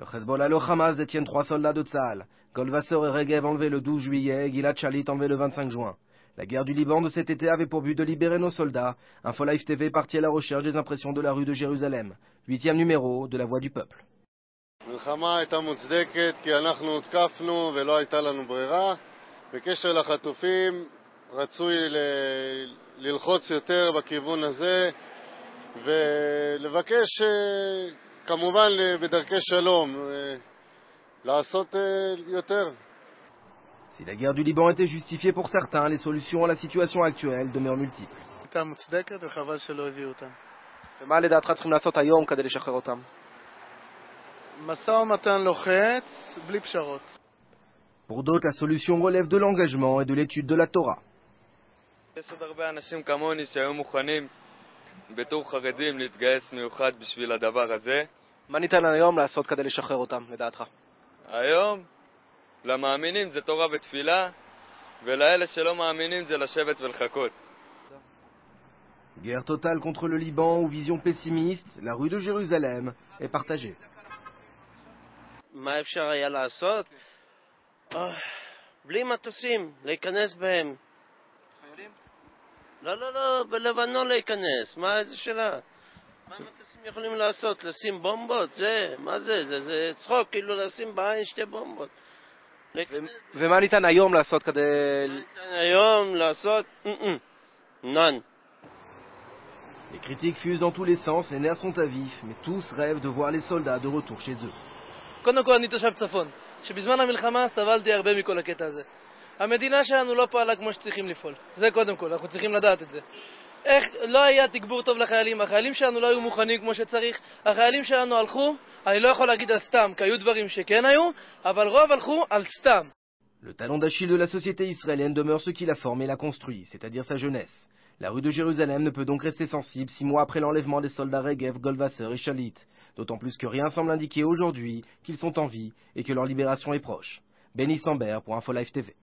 Le Hezbollah et le Hamas détiennent trois soldats de Tzahal. Goldwasser et Regev enlevés le 12 juillet et Gilad Shalit enlevé le 25 juin. La guerre du Liban de cet été avait pour but de libérer nos soldats. Info Live TV parti à la recherche des impressions de la rue de Jérusalem. Huitième numéro de La Voix du Peuple. המלחמה הייתה מוצדקת כי אנחנו הותקפנו ולא הייתה לנו ברירה. בקשר לחטופים, רצוי ל- ללחוץ יותר בכיוון הזה ולבקש, אה, כמובן בדרכי שלום, אה, לעשות אה, יותר. Si la guerre du Liban était justifiée pour certains, les solutions à la situation actuelle demeurent multiples. הייתה מוצדקת וחבל שלא הביאו אותם. ומה לדעתך צריכים לעשות היום כדי לשחרר אותם? משא ומתן לוחץ, בלי פשרות. Pour d'autres, la solution relève de l'engagement et de l'étude de la Torah. יש עוד הרבה אנשים כמוני שהיו מוכנים בתור חרדים להתגייס מיוחד בשביל הדבר הזה. מה ניתן היום לעשות כדי לשחרר אותם, לדעתך? היום, למאמינים זה תורה ותפילה, ולאלה שלא מאמינים זה לשבת ולחכות. Guerre totale contre le Liban ou vision pessimiste, la rue de Jérusalem est partagée. מה אפשר היה לעשות? אה, בלי מטוסים, להיכנס בהם. לא, לא, לא, בלבנון להיכנס, מה, איזה שאלה? מה המטוסים יכולים לעשות? לשים בומבות? זה, מה זה? זה, זה צחוק, כאילו לשים בעין שתי בומבות. ומה ניתן היום לעשות כדי... ניתן היום לעשות? נאן. Les critiques fusent dans tous les sens, les nerfs sont à vif, mais tous rêvent de voir les soldats de retour chez eux. קודם כל אני תושב צפון, שבזמן המלחמה סבלתי הרבה מכל הקטע הזה. המדינה שלנו לא פעלה כמו שצריכים לפעול, זה קודם כל, אנחנו צריכים לדעת את זה. איך, לא היה תגבור טוב לחיילים, החיילים שלנו לא היו מוכנים כמו שצריך, החיילים שלנו הלכו, אני לא יכול להגיד על סתם, כי היו דברים שכן היו, אבל רוב הלכו על סתם. Le talon d'Achille de la société israélienne demeure ce qui l'a formé et l'a construit, c'est-à-dire sa jeunesse. La rue de Jérusalem ne peut donc rester sensible six mois après l'enlèvement des soldats Regev, Goldwasser et Shalit, d'autant plus que rien semble indiquer aujourd'hui qu'ils sont en vie et que leur libération est proche. Benny Sambert pour InfoLife TV.